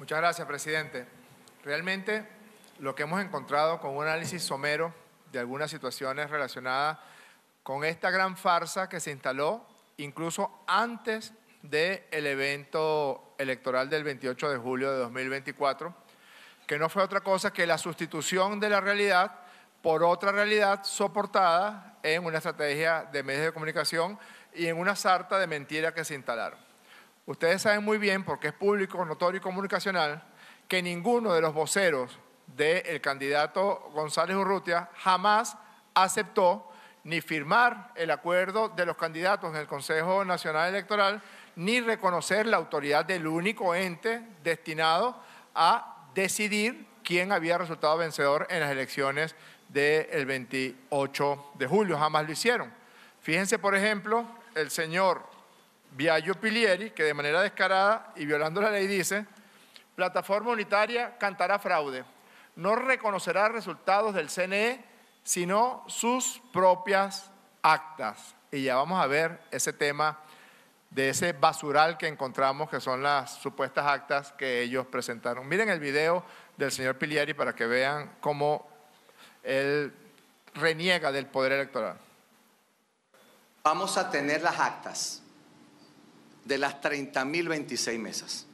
Muchas gracias, presidente. Realmente lo que hemos encontrado con un análisis somero de algunas situaciones relacionadas con esta gran farsa que se instaló incluso antes del evento electoral del 28 de julio de 2024, que no fue otra cosa que la sustitución de la realidad por otra realidad soportada en una estrategia de medios de comunicación y en una sarta de mentiras que se instalaron. Ustedes saben muy bien, porque es público, notorio y comunicacional, que ninguno de los voceros del candidato González Urrutia jamás aceptó ni firmar el acuerdo de los candidatos en el Consejo Nacional Electoral, ni reconocer la autoridad del único ente destinado a decidir quién había resultado vencedor en las elecciones del 28 de julio. Jamás lo hicieron. Fíjense, por ejemplo, el señor Viallo Pilieri, que de manera descarada y violando la ley dice, plataforma unitaria cantará fraude. No reconocerá resultados del CNE, sino sus propias actas. Y ya vamos a ver ese tema de ese basural que encontramos, que son las supuestas actas que ellos presentaron. Miren el video del señor Pilieri para que vean cómo él reniega del poder electoral. Vamos a tener las actas de las 30.026 mesas,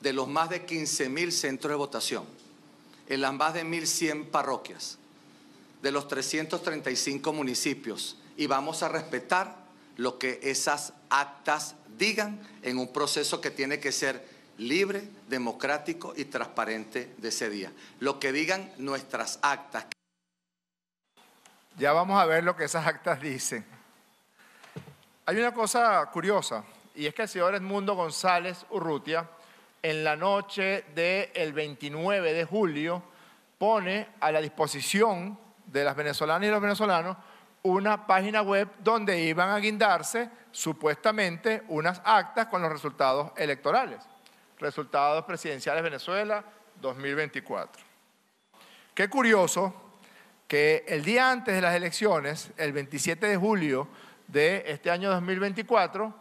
de los más de 15.000 centros de votación, en las más de 1.100 parroquias, de los 335 municipios, y vamos a respetar lo que esas actas digan en un proceso que tiene que ser libre, democrático y transparente de ese día. Lo que digan nuestras actas. Ya vamos a ver lo que esas actas dicen. Hay una cosa curiosa, y es que el señor Edmundo González Urrutia, en la noche del 29 de julio, pone a la disposición de las venezolanas y los venezolanos una página web donde iban a guindarse supuestamente unas actas con los resultados electorales. Resultados presidenciales Venezuela 2024. Qué curioso que el día antes de las elecciones, el 27 de julio de este año 2024,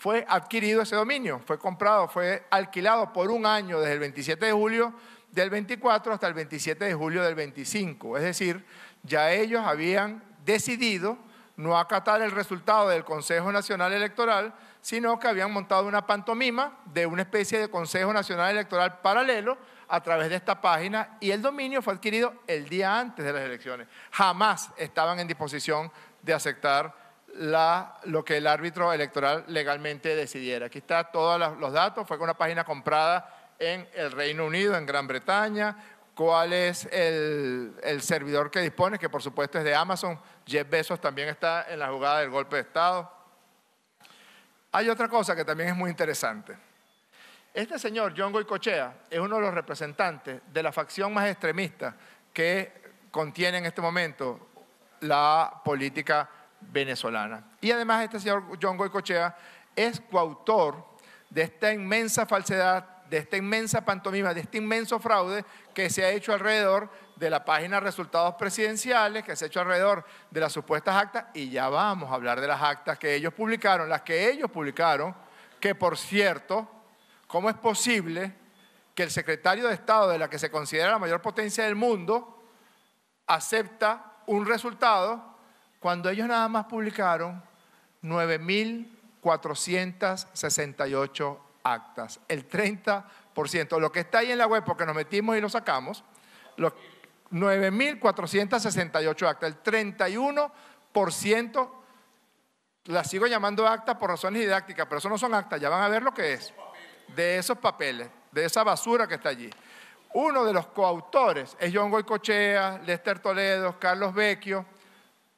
fue adquirido ese dominio, fue comprado, fue alquilado por un año desde el 27 de julio del 24 hasta el 27 de julio del 25. Es decir, ya ellos habían decidido no acatar el resultado del Consejo Nacional Electoral, sino que habían montado una pantomima de una especie de Consejo Nacional Electoral paralelo a través de esta página y el dominio fue adquirido el día antes de las elecciones. Jamás estaban en disposición de aceptar lo que el árbitro electoral legalmente decidiera. Aquí están todos los datos, fue con una página comprada en el Reino Unido, en Gran Bretaña, cuál es el, servidor que dispone, que por supuesto es de Amazon. Jeff Bezos también está en la jugada del golpe de Estado. Hay otra cosa que también es muy interesante. Este señor, John Goycochea, es uno de los representantes de la facción más extremista que contiene en este momento la política venezolana. Y además este señor John Goycochea es coautor de esta inmensa falsedad de esta inmensa pantomima, de este inmenso fraude que se ha hecho alrededor de la página resultados presidenciales, que se ha hecho alrededor de las supuestas actas, y ya vamos a hablar de las actas que ellos publicaron, las que ellos publicaron, que por cierto, ¿cómo es posible que el secretario de Estado de la que se considera la mayor potencia del mundo acepta un resultado cuando ellos nada más publicaron 9.468 actas, el 30%. Lo que está ahí en la web, porque nos metimos y lo sacamos, los 9.468 actas, el 31%, la sigo llamando acta por razones didácticas, pero eso no son actas, ya van a ver lo que es, de esos papeles, de esa basura que está allí. Uno de los coautores es John Goycochea, Lester Toledo, Carlos Vecchio.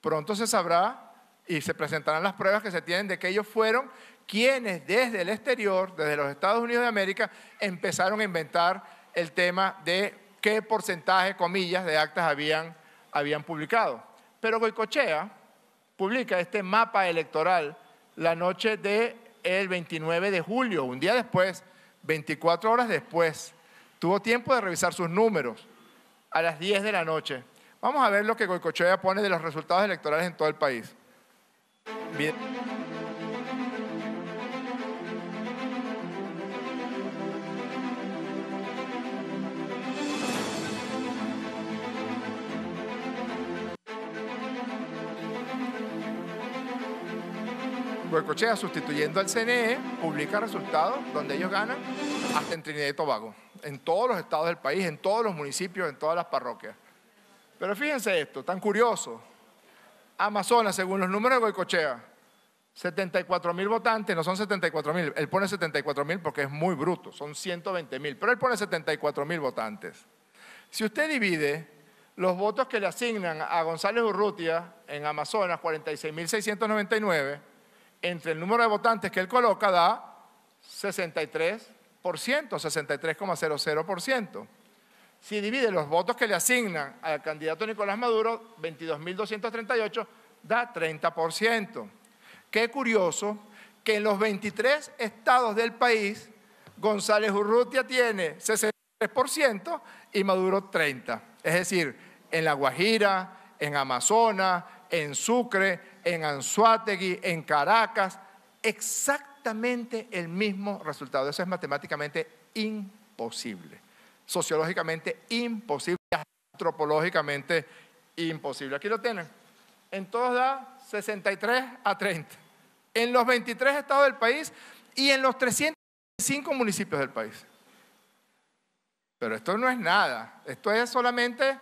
Pronto se sabrá y se presentarán las pruebas que se tienen de que ellos fueron quienes desde el exterior, desde los Estados Unidos de América, empezaron a inventar el tema de qué porcentaje, comillas, de actas habían, habían publicado. Pero Goicochea publica este mapa electoral la noche del el 29 de julio, un día después, 24 horas después. Tuvo tiempo de revisar sus números a las 10 de la noche. Vamos a ver lo que Goicochea pone de los resultados electorales en todo el país. Bien. Sustituyendo al CNE, publica resultados donde ellos ganan hasta en Trinidad y Tobago, en todos los estados del país, en todos los municipios, en todas las parroquias. Pero fíjense esto, tan curioso. Amazonas, según los números de Goicochea, 74 mil votantes, no son 74 mil, él pone 74 mil porque es muy bruto, son 120 mil, pero él pone 74 mil votantes. Si usted divide los votos que le asignan a González Urrutia en Amazonas, 46.699, entre el número de votantes que él coloca da 63%, 63,00%. Si divide los votos que le asignan al candidato Nicolás Maduro, 22.238, da 30%. Qué curioso que en los 23 estados del país, González Urrutia tiene 63% y Maduro 30%. Es decir, en La Guajira, en Amazonas, en Sucre, en Anzuategui, en Caracas, exactamente el mismo resultado. Eso es matemáticamente imposible, sociológicamente imposible, antropológicamente imposible. Aquí lo tienen. En todos da 63 a 30. En los 23 estados del país y en los 305 municipios del país. Pero esto no es nada. Esto es solamente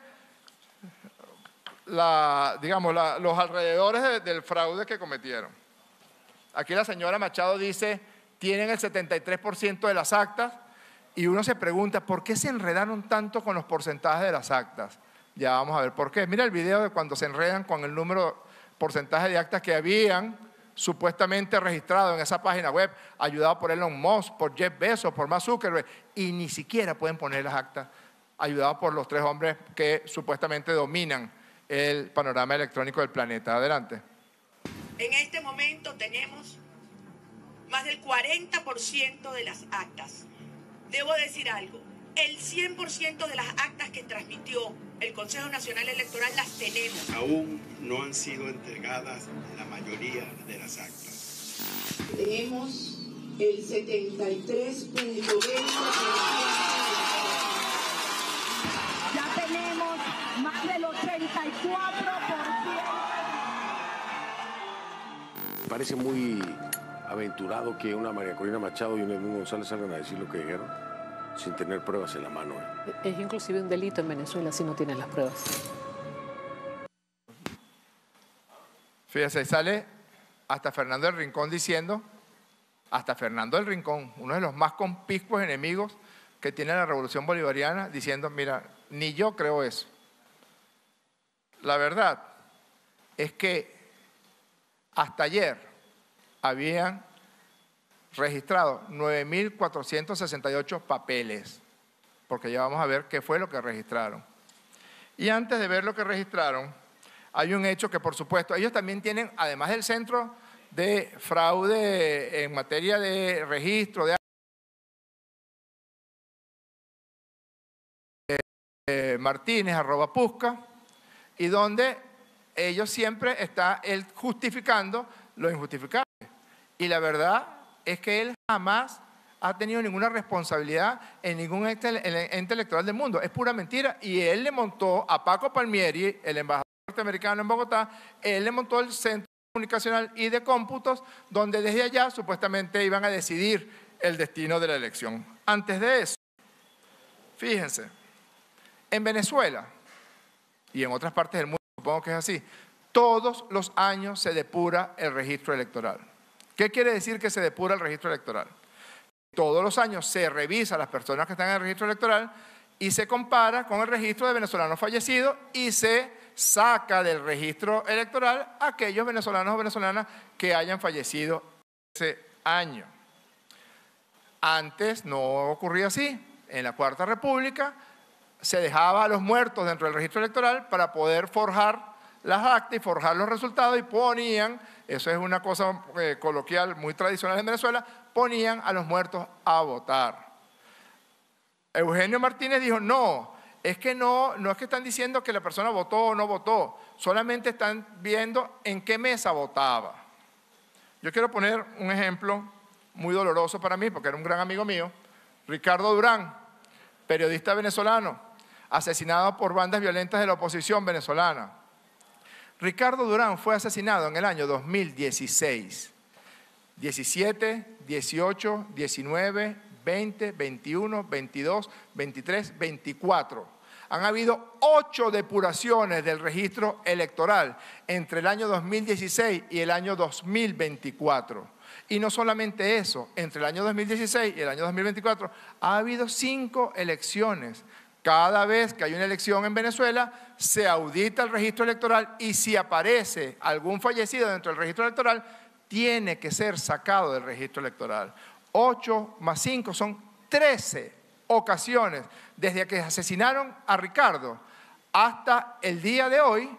digamos, los alrededores del fraude que cometieron. Aquí la señora Machado dice, tienen el 73% de las actas y uno se pregunta, ¿por qué se enredaron tanto con los porcentajes de las actas? Ya vamos a ver por qué. Mira el video de cuando se enredan con el número, porcentaje de actas que habían supuestamente registrado en esa página web, ayudado por Elon Musk, por Jeff Bezos, por Mark Zuckerberg, y ni siquiera pueden poner las actas, ayudados por los tres hombres que supuestamente dominan el panorama electrónico del planeta. Adelante. En este momento tenemos más del 40% de las actas. Debo decir algo, el 100% de las actas que transmitió el Consejo Nacional Electoral las tenemos. Aún no han sido entregadas la mayoría de las actas. Tenemos el 73.20%. parece muy aventurado que una María Corina Machado y un Edmundo González salgan a decir lo que dijeron sin tener pruebas en la mano. ¿eh? Es inclusive un delito en Venezuela si no tienen las pruebas. Fíjese, sale hasta Fernando del Rincón diciendo, hasta Fernando del Rincón, uno de los más conspicuos enemigos que tiene la revolución bolivariana, diciendo, mira, ni yo creo eso. La verdad es que hasta ayer habían registrado 9.468 papeles, porque ya vamos a ver qué fue lo que registraron. Y antes de ver lo que registraron, hay un hecho que por supuesto ellos también tienen, además del centro de fraude en materia de registro de Martínez, arroba Pusca, y donde ellos siempre está él justificando lo injustificable. Y la verdad es que él jamás ha tenido ninguna responsabilidad en ningún ente, electoral del mundo. Es pura mentira. Y él le montó a Paco Palmieri, el embajador norteamericano en Bogotá, él le montó el centro comunicacional y de cómputos, donde desde allá supuestamente iban a decidir el destino de la elección. Antes de eso, fíjense, en Venezuela y en otras partes del mundo, supongo que es así, todos los años se depura el registro electoral. ¿Qué quiere decir que se depura el registro electoral? Todos los años se revisa a las personas que están en el registro electoral y se compara con el registro de venezolanos fallecidos y se saca del registro electoral a aquellos venezolanos o venezolanas que hayan fallecido ese año. Antes no ocurría así. En la Cuarta República se dejaba a los muertos dentro del registro electoral para poder forjar las actas y forjar los resultados y ponían, eso es una cosa eh, coloquial muy tradicional en Venezuela, ponían a los muertos a votar. Eugenio Martínez dijo, no, es que no, no es que están diciendo que la persona votó o no votó, solamente están viendo en qué mesa votaba. Yo quiero poner un ejemplo muy doloroso para mí, porque era un gran amigo mío, Ricardo Durán, periodista venezolano, asesinado por bandas violentas de la oposición venezolana. Ricardo Durán fue asesinado en el año 2016. 17, 18, 19, 20, 21, 22, 23, 24. Han habido ocho depuraciones del registro electoral entre el año 2016 y el año 2024. Y no solamente eso, entre el año 2016 y el año 2024 ha habido cinco elecciones. Cada vez que hay una elección en Venezuela, se audita el registro electoral y si aparece algún fallecido dentro del registro electoral, tiene que ser sacado del registro electoral. 8 más 5 son 13 ocasiones desde que asesinaron a Ricardo hasta el día de hoy.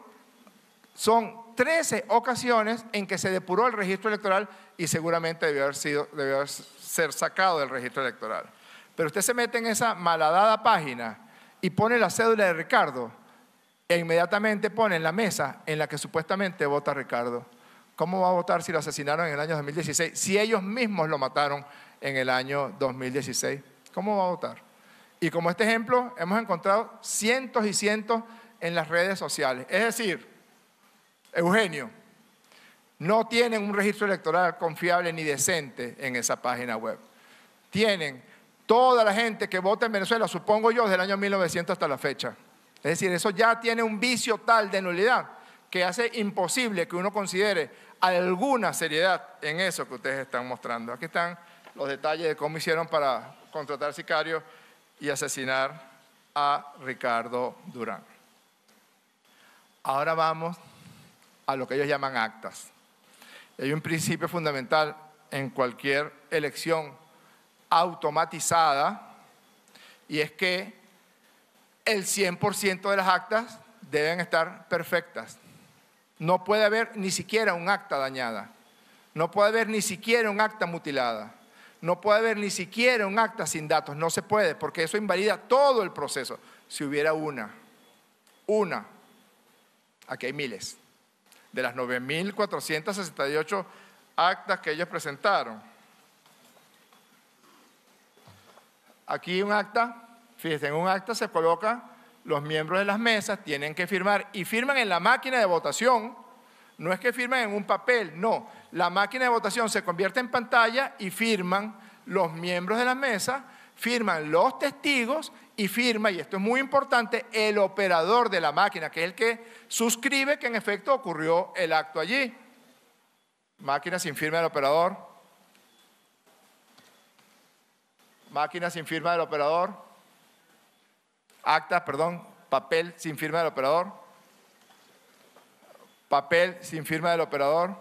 Son 13 ocasiones en que se depuró el registro electoral y seguramente debió haber, sido, debió ser sacado del registro electoral. Pero usted se mete en esa malhadada página y pone la cédula de Ricardo e inmediatamente pone en la mesa en la que supuestamente vota Ricardo. ¿Cómo va a votar si lo asesinaron en el año 2016? Si ellos mismos lo mataron en el año 2016. ¿Cómo va a votar? Y como este ejemplo, hemos encontrado cientos y cientos en las redes sociales. Es decir, Eugenio, no tienen un registro electoral confiable ni decente en esa página web. Tienen toda la gente que vota en Venezuela, supongo yo, desde el año 1900 hasta la fecha. Es decir, eso ya tiene un vicio tal de nulidad que hace imposible que uno considere alguna seriedad en eso que ustedes están mostrando. Aquí están los detalles de cómo hicieron para contratar sicarios y asesinar a Ricardo Durán. Ahora vamos a lo que ellos llaman actas. Hay un principio fundamental en cualquier elección automatizada y es que el 100% de las actas deben estar perfectas. No puede haber ni siquiera un acta dañada. No puede haber ni siquiera un acta mutilada. No puede haber ni siquiera un acta sin datos. No se puede, porque eso invalida todo el proceso. Si hubiera una, una, aquí hay miles, de las 9.468 actas que ellos presentaron. Aquí un acta, fíjense, en un acta se coloca los miembros de las mesas tienen que firmar y firman en la máquina de votación. No es que firmen en un papel, no. La máquina de votación se convierte en pantalla y firman los miembros de la mesa, firman los testigos y firma, y esto es muy importante, el operador de la máquina, que es el que suscribe que en efecto ocurrió el acto allí. Máquina sin firma del operador. Máquina sin firma del operador acta, perdón, papel sin firma del operador, papel sin firma del operador,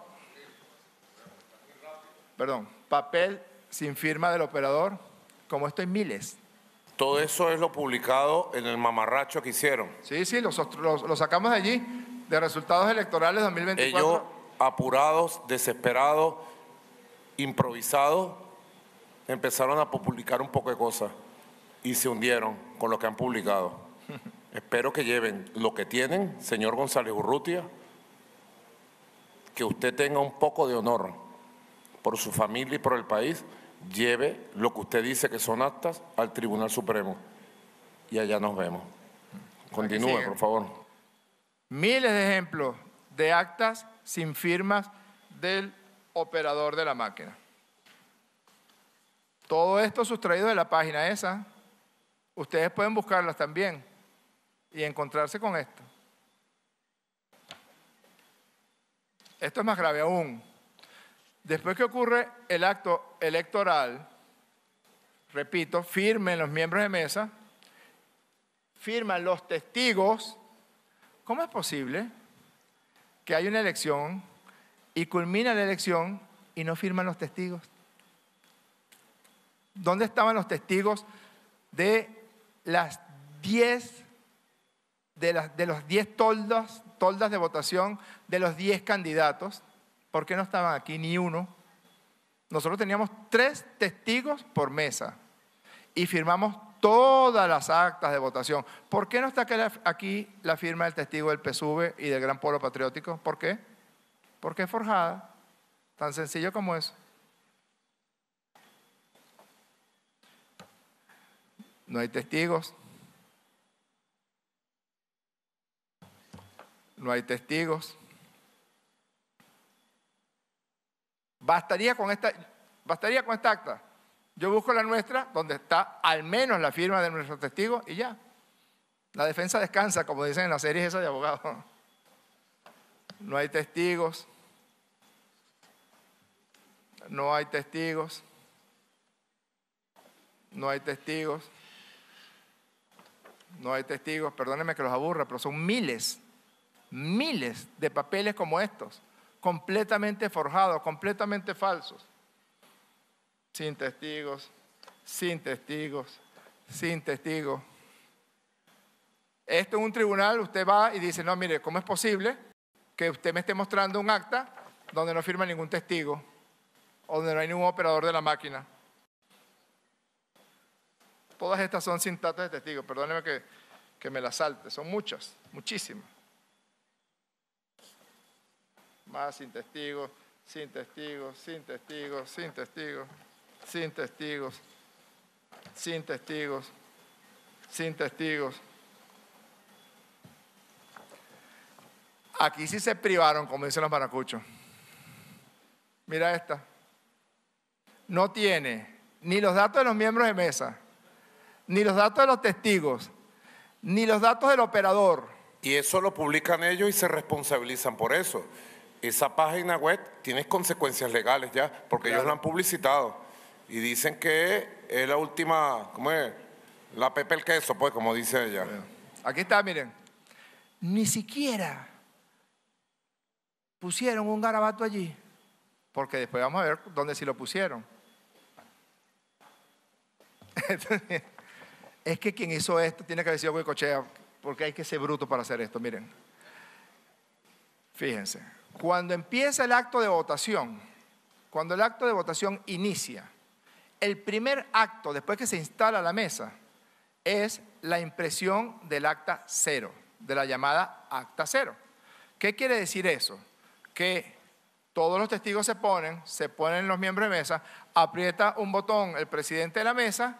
perdón, papel sin firma del operador, como esto en miles. Todo eso es lo publicado en el mamarracho que hicieron. Sí, sí, lo, sacamos de allí, de resultados electorales 2024. Ellos apurados, desesperados, improvisados, empezaron a publicar un poco de cosas y se hundieron con lo que han publicado. Espero que lleven lo que tienen, señor González Urrutia, que usted tenga un poco de honor por su familia y por el país, lleve lo que usted dice que son actas al Tribunal Supremo. Y allá nos vemos. Continúe, por favor. Miles de ejemplos de actas sin firmas del operador de la máquina. Todo esto sustraído de la página esa, Ustedes pueden buscarlas también y encontrarse con esto. Esto es más grave aún. Después que ocurre el acto electoral, repito, firmen los miembros de mesa, firman los testigos. ¿Cómo es posible que haya una elección y culmina la elección y no firman los testigos? ¿Dónde estaban los testigos de las 10 de, las, los 10 toldas, toldas de votación de los 10 candidatos. ¿Por qué no estaban aquí ni uno? Nosotros teníamos tres testigos por mesa y firmamos todas las actas de votación. ¿Por qué no está aquí la firma del testigo del PSUV y del Gran Polo Patriótico? ¿Por qué? Porque es forjada. Tan sencillo como eso. No hay testigos. No hay testigos. Bastaría con esta, bastaría con esta acta. Yo busco la nuestra, donde está al menos la firma de nuestro testigo y ya. La defensa descansa, como dicen en las series esas de abogados. No hay testigos. No hay testigos. No hay testigos. No hay testigos. Perdónenme que los aburra, pero son miles, miles de papeles como estos, completamente forjados, completamente falsos. Sin testigos, sin testigos, sin testigos. Esto es un tribunal, usted va y dice, no, mire, ¿cómo es posible que usted me esté mostrando un acta donde no firma ningún testigo donde no hay ningún operador de la máquina? Todas estas son sin datos de testigos, perdóneme que, que me las salte, son muchas, muchísimas. Más sin testigos, sin testigos, sin testigos, sin testigos, sin testigos, sin testigos, sin testigos. Aquí sí se privaron, como dicen los maracuchos. Mira esta. No tiene ni los datos de los miembros de mesa, ni los datos de los testigos, ni los datos del operador. Y eso lo publican ellos y se responsabilizan por eso. Esa página web tiene consecuencias legales ya, porque ellos lo han publicitado. Y dicen que es la última, ¿cómo es? La pepe el queso, pues, como dice ella. Aquí está, miren. Ni siquiera pusieron un garabato allí, porque después vamos a ver dónde sí lo pusieron. es que quien hizo esto tiene que haber sido porque hay que ser bruto para hacer esto. Miren, fíjense, cuando empieza el acto de votación, cuando el acto de votación inicia, el primer acto después que se instala la mesa es la impresión del acta cero, de la llamada acta cero. ¿Qué quiere decir eso? Que todos los testigos se ponen, se ponen los miembros de mesa, aprieta un botón el presidente de la mesa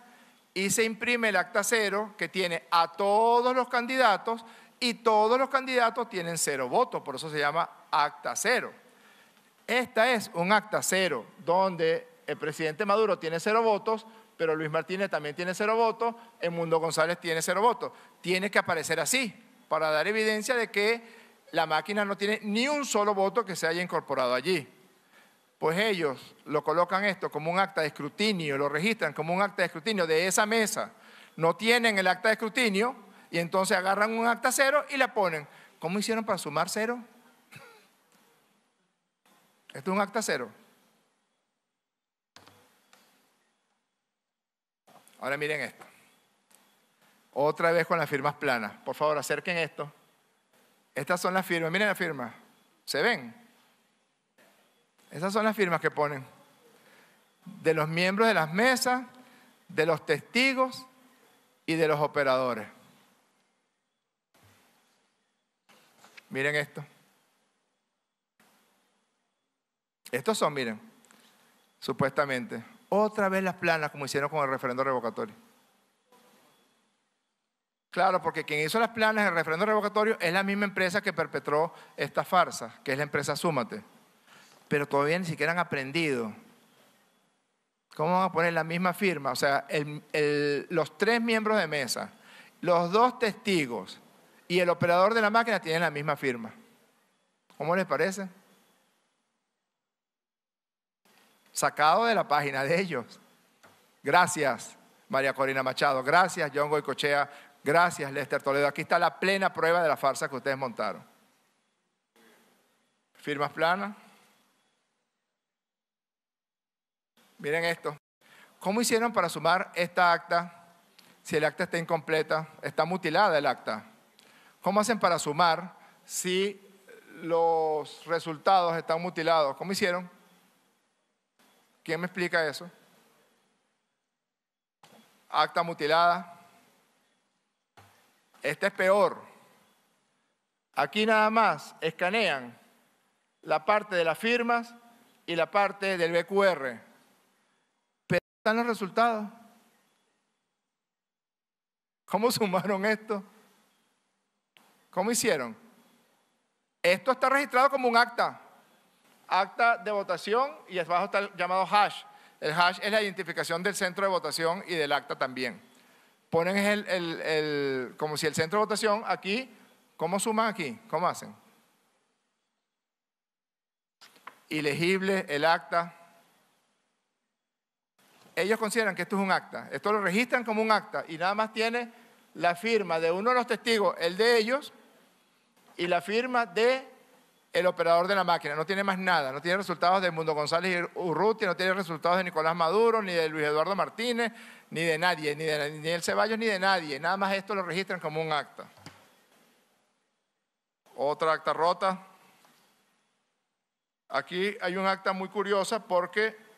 y se imprime el acta cero que tiene a todos los candidatos y todos los candidatos tienen cero votos, por eso se llama acta cero. Esta es un acta cero donde el presidente Maduro tiene cero votos, pero Luis Martínez también tiene cero votos, el Mundo González tiene cero votos. Tiene que aparecer así para dar evidencia de que la máquina no tiene ni un solo voto que se haya incorporado allí. Pues ellos lo colocan esto como un acta de escrutinio, lo registran como un acta de escrutinio de esa mesa. No tienen el acta de escrutinio y entonces agarran un acta cero y la ponen. ¿Cómo hicieron para sumar cero? Esto es un acta cero. Ahora miren esto. Otra vez con las firmas planas. Por favor, acerquen esto. Estas son las firmas. Miren las firmas. ¿Se ven? Esas son las firmas que ponen. De los miembros de las mesas, de los testigos y de los operadores. Miren esto. Estos son, miren, supuestamente, otra vez las planas como hicieron con el referendo revocatorio. Claro, porque quien hizo las planas del referendo revocatorio es la misma empresa que perpetró esta farsa, que es la empresa Súmate. Pero todavía ni siquiera han aprendido. ¿Cómo van a poner la misma firma? O sea, los tres miembros de mesa, los dos testigos y el operador de la máquina tienen la misma firma. ¿Cómo les parece? Sacado de la página de ellos. Gracias, María Corina Machado. Gracias, John Goicochea. Gracias, Lester Toledo. Aquí está la plena prueba de la farsa que ustedes montaron. Firmas planas. Miren esto. ¿Cómo hicieron para sumar esta acta si el acta está incompleta? Está mutilada el acta. ¿Cómo hacen para sumar si los resultados están mutilados? ¿Cómo hicieron? ¿Quién me explica eso? Acta mutilada. Este es peor. Aquí nada más escanean la parte de las firmas y la parte del BQR. Están los resultados. ¿Cómo sumaron esto? ¿Cómo hicieron? Esto está registrado como un acta. acta de votación y abajo está el llamado hash. El hash es la identificación del centro de votación y del acta también. Ponen el, el- el- como si el centro de votación aquí, ¿cómo suman aquí? ¿Cómo hacen? Ilegible el acta. Ellos consideran que esto es un acta. Esto lo registran como un acta y nada más tiene la firma de uno de los testigos, el de ellos, y la firma de el operador de la máquina. No tiene más nada. No tiene resultados de Mundo González y Urrutia, no tiene resultados de Nicolás Maduro, ni de Luis Eduardo Martínez, ni de nadie, ni de ni del Ceballos, ni de nadie. Nada más esto lo registran como un acta. Otra acta rota. Aquí hay un acta muy curiosa porque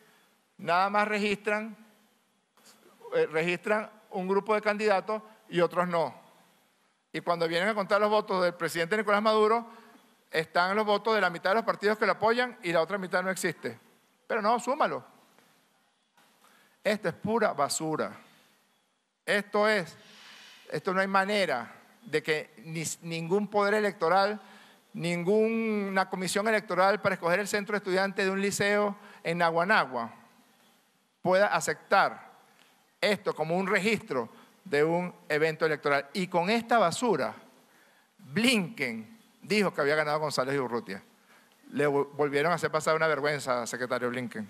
nada más registran, eh, registran un grupo de candidatos y otros no. Y cuando vienen a contar los votos del presidente Nicolás Maduro, están los votos de la mitad de los partidos que lo apoyan y la otra mitad no existe. Pero no, súmalo. Esto es pura basura. Esto es, esto no hay manera de que ni- ningún poder electoral, ninguna comisión electoral para escoger el centro de estudiantes de un liceo en Naguanagua pueda aceptar esto como un registro de un evento electoral. Y con esta basura, Blinken dijo que había ganado González y Urrutia. Le vol- volvieron a hacer pasar una vergüenza, secretario Blinken.